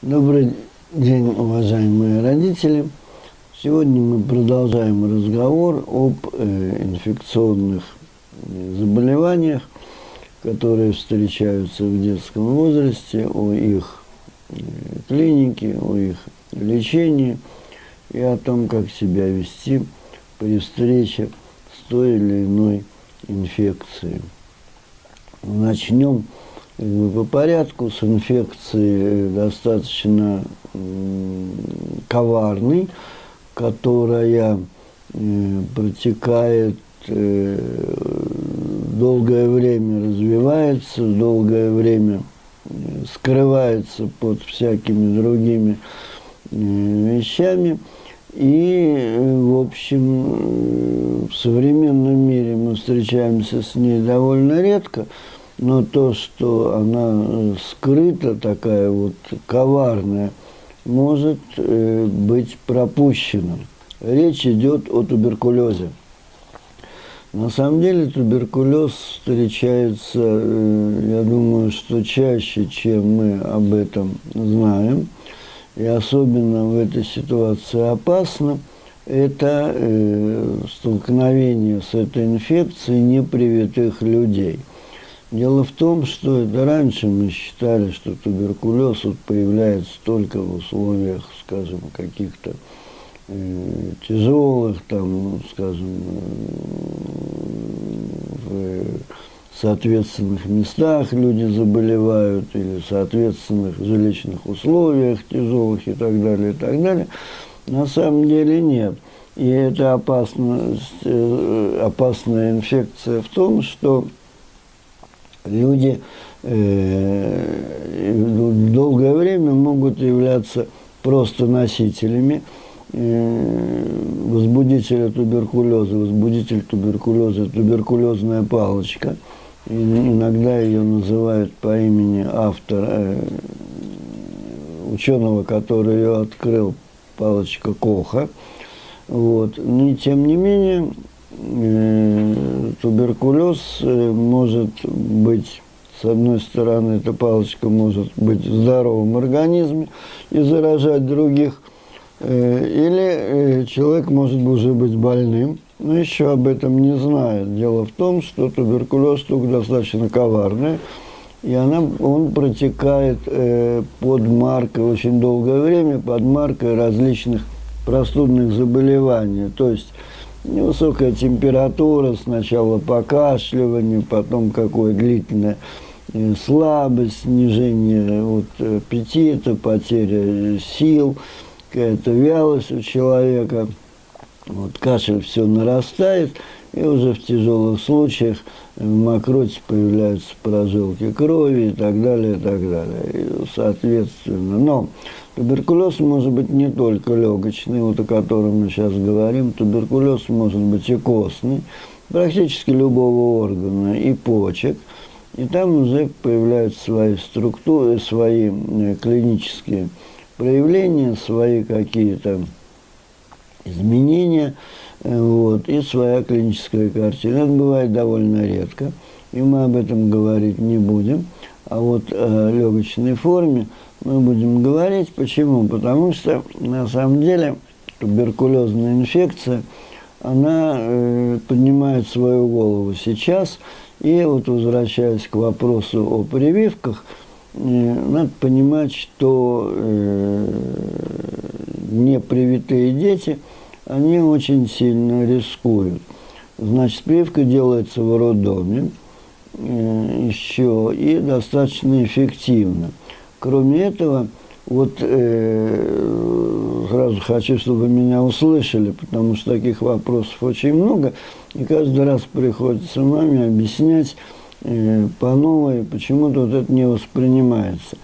Добрый день, уважаемые родители. Сегодня мы продолжаем разговор об э, инфекционных э, заболеваниях, которые встречаются в детском возрасте, о их э, клинике, о их лечении и о том, как себя вести при встрече с той или иной инфекцией. Начнем по порядку с инфекцией достаточно коварной, которая э, протекает э, долгое время развивается, долгое время э, скрывается под всякими другими вещами. И, в общем, в современном мире мы встречаемся с ней довольно редко – но то, что она э, скрыта, такая вот коварная, может э, быть пропущена. Речь идет о туберкулезе. На самом деле туберкулез встречается, э, я думаю, что чаще, чем мы об этом знаем. И особенно в этой ситуации опасно это столкновение с этой инфекцией непривитых людей – Дело в том, что это раньше мы считали, что туберкулез вот появляется только в условиях, скажем, каких-то э, тяжелых, там, скажем, э, в соответственных местах люди заболевают или в соответственных жилищных условиях тяжелых и так далее, и так далее. На самом деле нет. И опасность, э, опасная инфекция в том, что люди э, долгое время могут являться просто носителями э, возбудителя туберкулеза. Возбудитель туберкулеза – туберкулезная палочка. Иногда ее называют по имени автора, э, ученого, который ее открыл, палочка Коха. Вот. Но тем не менее, туберкулез э, может быть, с одной стороны, эта палочка может быть в здоровом организме и заражать других, э, или человек может уже быть больным, но еще об этом не знает. Дело в том, что туберкулез штука достаточно коварная, и она, он протекает под маркой очень долгое время, под маркой различных простудных заболеваний. То есть Невысокая температура, сначала покашливание, потом какое длительное э, слабость, снижение вот, аппетита, потеря сил, какая-то вялость у человека. Вот, кашель все нарастает, и уже в тяжелых случаях в мокроте появляются прожилки крови и так далее, и так далее. И, соответственно, но Туберкулез может быть не только легочный, вот о котором мы сейчас говорим. Туберкулез может быть и костный, практически любого органа, и почек. И там уже появляются свои структуры, свои э, клинические проявления, свои какие-то изменения, э, вот, и своя клиническая картина. Это бывает довольно редко, и мы об этом говорить не будем. А вот о легочной форме – мы будем говорить. Почему? Потому что на самом деле туберкулезная инфекция, она э, поднимает свою голову сейчас. И вот возвращаясь к вопросу о прививках, э, надо понимать, что э, непривитые дети, они очень сильно рискуют. Значит, прививка делается в роддоме э, еще и достаточно эффективно. Кроме этого, вот э, сразу хочу, чтобы меня услышали, потому что таких вопросов очень много, и каждый раз приходится маме объяснять э, по новой, почему-то вот это не воспринимается.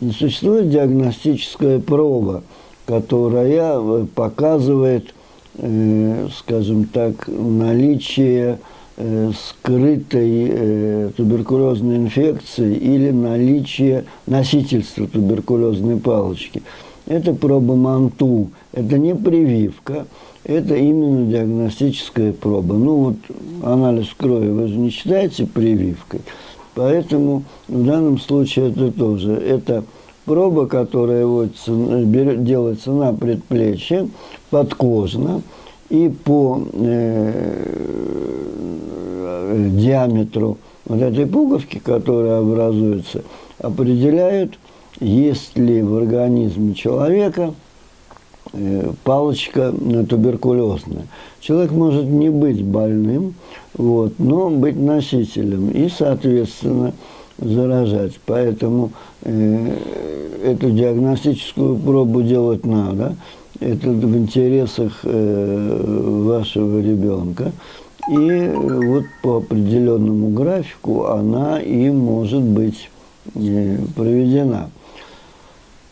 И существует диагностическая проба, которая э, показывает, скажем так, наличие Э, скрытой э, туберкулезной инфекции или наличие носительства туберкулезной палочки. Это проба МАНТУ, это не прививка, это именно диагностическая проба. Ну вот анализ крови вы же не считаете прививкой, поэтому в данном случае это тоже. Это проба, которая вводится, берет, делается на предплечье, подкожно, и по э, диаметру вот этой пуговки, которая образуется, определяют, есть ли в организме человека э, палочка туберкулезная. Человек может не быть больным, вот, но быть носителем и, соответственно, заражать. Поэтому э, эту диагностическую пробу делать надо. Это в интересах э, вашего ребенка. И вот по определенному графику она и может быть э, проведена.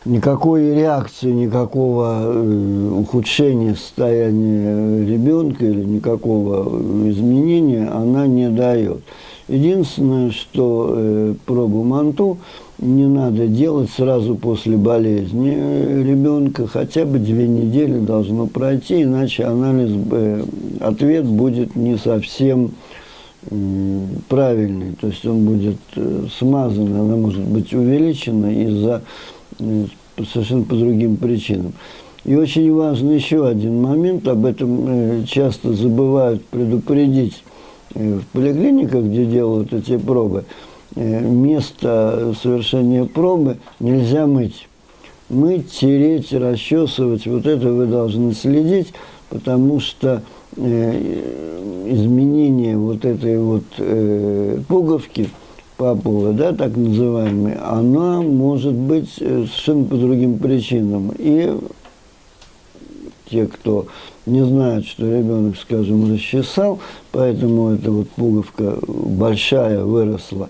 Никакой реакции, никакого э, ухудшения состояния ребенка или никакого изменения она не дает. Единственное, что э, пробу МАНТУ не надо делать сразу после болезни ребенка, хотя бы две недели должно пройти, иначе анализ, э, ответ будет не совсем э, правильный, то есть он будет э, смазан, она может быть увеличена из-за э, совершенно по другим причинам. И очень важный еще один момент, об этом э, часто забывают предупредить э, в поликлиниках, где делают эти пробы – Э, место совершения пробы нельзя мыть. Мыть, тереть, расчесывать, вот это вы должны следить, потому что э, изменение вот этой вот э, пуговки папулы, да, так называемой, она может быть совершенно по другим причинам. И те, кто не знают, что ребенок, скажем, расчесал, поэтому эта вот пуговка большая выросла,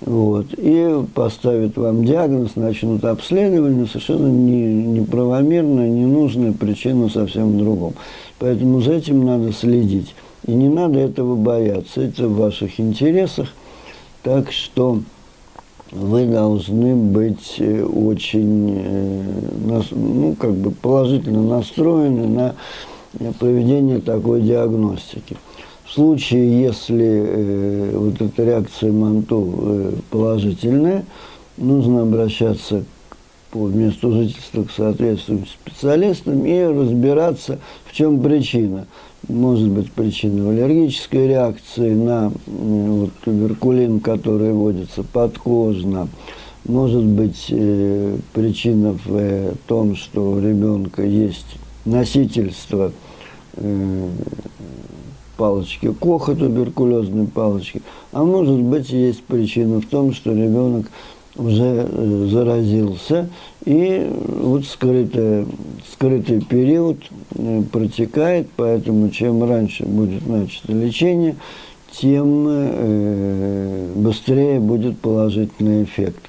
вот, и поставят вам диагноз, начнут обследование, совершенно не, неправомерная, ненужная причина совсем в другом. Поэтому за этим надо следить. И не надо этого бояться, это в ваших интересах. Так что вы должны быть э, очень э, ну, как бы положительно настроены на проведение такой диагностики. В случае, если э, вот эта реакция МАНТУ э, положительная, нужно обращаться по месту жительства к соответствующим специалистам и разбираться, в чем причина. Может быть причина в аллергической реакции на вот, туберкулин, который вводится подкожно. Может быть э, причина в э, том, что у ребенка есть носительство э, палочки Коха, туберкулезной палочки. А может быть, есть причина в том, что ребенок уже э, заразился, и вот скрытый, скрытый период э, протекает, поэтому чем раньше будет начато лечение, тем э, быстрее будет положительный эффект.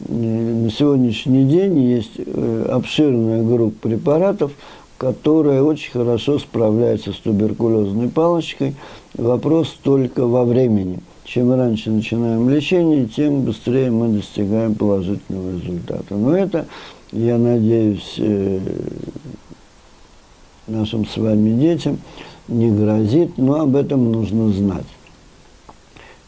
На сегодняшний день есть обширная группа препаратов, которая очень хорошо справляется с туберкулезной палочкой. Вопрос только во времени. Чем раньше начинаем лечение, тем быстрее мы достигаем положительного результата. Но это, я надеюсь, э, нашим с вами детям не грозит, но об этом нужно знать.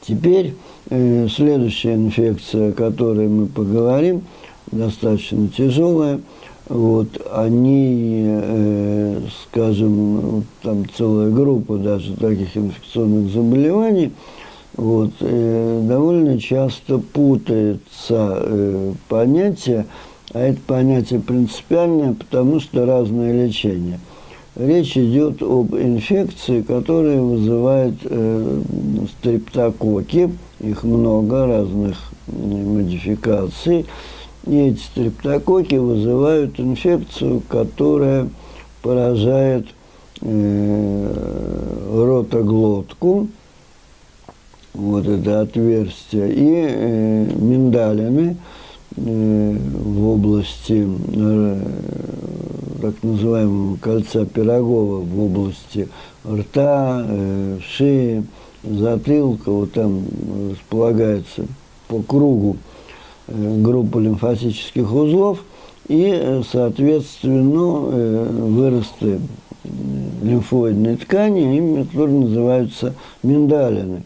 Теперь э, следующая инфекция, о которой мы поговорим, достаточно тяжелая – вот, они, э, скажем, там целая группа даже таких инфекционных заболеваний, вот, э, довольно часто путается э, понятие, а это понятие принципиальное, потому что разное лечение. Речь идет об инфекции, которая вызывает э, стрептококи, их много разных модификаций, и эти стрептококи вызывают инфекцию, которая поражает э, ротоглотку, вот это отверстие, и э, миндалины э, в области э, так называемого кольца Пирогова, в области рта, э, шеи, затылка, вот там располагается по кругу Э, группу лимфатических узлов и, э, соответственно, э, выросты лимфоидной ткани, которые называются миндалины.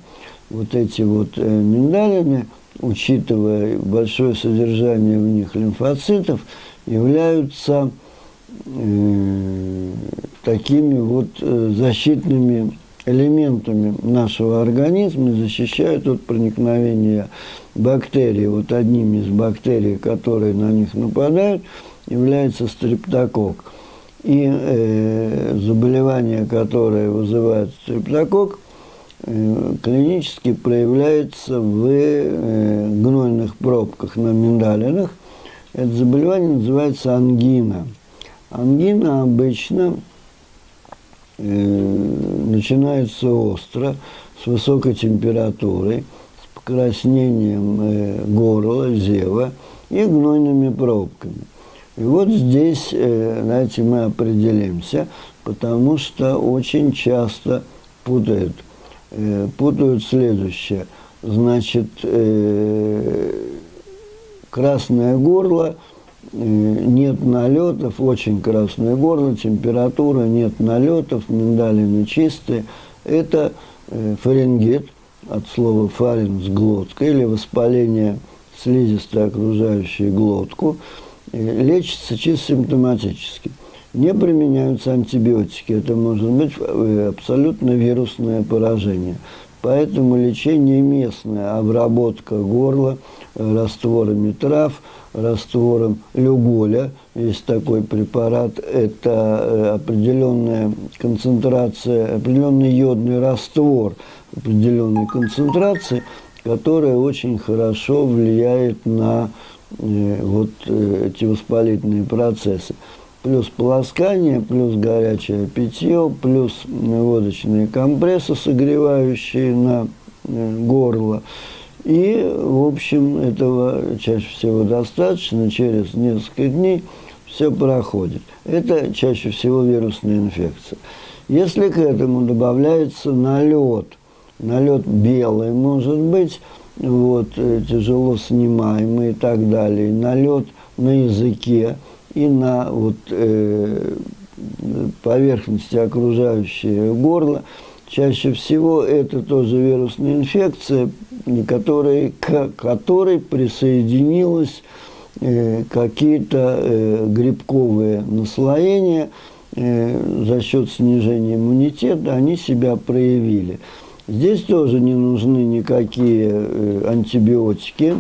Вот эти вот миндалины учитывая большое содержание в них лимфоцитов, являются э, такими вот э, защитными элементами нашего организма защищают от проникновения бактерий. Вот одними из бактерий, которые на них нападают, является стрептокок. И э, заболевание, которое вызывает стрептокок, э, клинически проявляется в э, гнойных пробках на миндалинах. Это заболевание называется ангина. Ангина обычно э, начинается остро, с высокой температурой, с покраснением э, горла, зева и гнойными пробками. И вот здесь, э, знаете, мы определимся, потому что очень часто путают. Э, путают следующее. Значит, э, красное горло, нет налетов, очень красное горло, температура, нет налетов, миндалины чистые. Это фарингит, от слова фаринс – глотка, или воспаление слизистой окружающей глотку – лечится чисто симптоматически. Не применяются антибиотики. Это может быть э, абсолютно вирусное поражение. Поэтому лечение местное, обработка горла э, растворами трав, раствором люголя, есть такой препарат, это э, определенная концентрация, определенный йодный раствор определенной концентрации, которая очень хорошо влияет на вот эти воспалительные процессы. Плюс полоскание, плюс горячее питье, плюс водочные компрессы, согревающие на э, горло. И, в общем, этого чаще всего достаточно, через несколько дней все проходит. Это чаще всего вирусная инфекция. Если к этому добавляется налет, налет белый может быть, вот, э, тяжело снимаемый и так далее, налет на языке и на вот, э, поверхности окружающее горло. Чаще всего это тоже вирусная инфекция, которой, к которой присоединилось э, какие-то э, грибковые наслоения э, за счет снижения иммунитета, они себя проявили. Здесь тоже не нужны никакие э, антибиотики.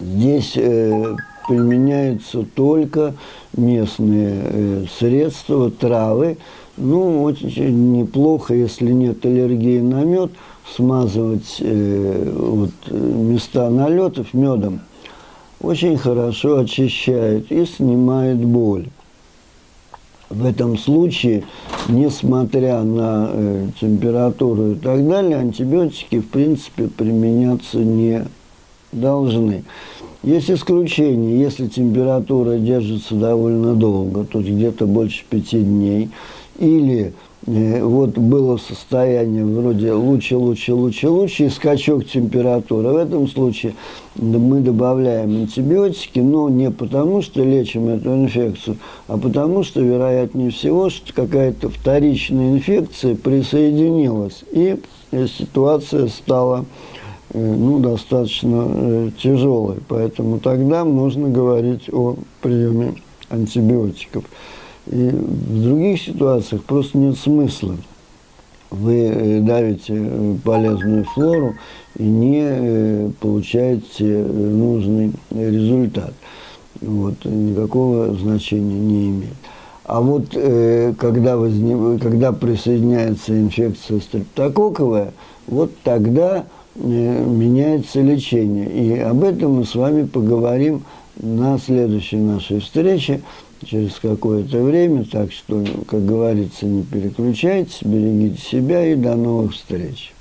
Здесь э, применяются только местные э, средства, травы. Ну, очень неплохо, если нет аллергии на мед, смазывать э, вот, места налетов медом. Очень хорошо очищает и снимает боль. В этом случае, несмотря на э, температуру и так далее, антибиотики, в принципе, применяться не должны. Есть исключение, если температура держится довольно долго, то есть где-то больше пяти дней, или Э, вот было состояние вроде лучше, лучше, лучше, лучше, и скачок температуры. В этом случае мы добавляем антибиотики, но не потому, что лечим эту инфекцию, а потому, что, вероятнее всего, что какая-то вторичная инфекция присоединилась, и ситуация стала э, ну, достаточно э, тяжелой. Поэтому тогда можно говорить о приеме антибиотиков. И в других ситуациях просто нет смысла. Вы э, давите э, полезную флору и не э, получаете нужный результат. Вот, никакого значения не имеет. А вот когда, возник, когда присоединяется инфекция стрептококковая, вот тогда меняется лечение. И об этом мы с вами поговорим на следующей нашей встрече через какое-то время. Так что, как говорится, не переключайтесь, берегите себя и до новых встреч.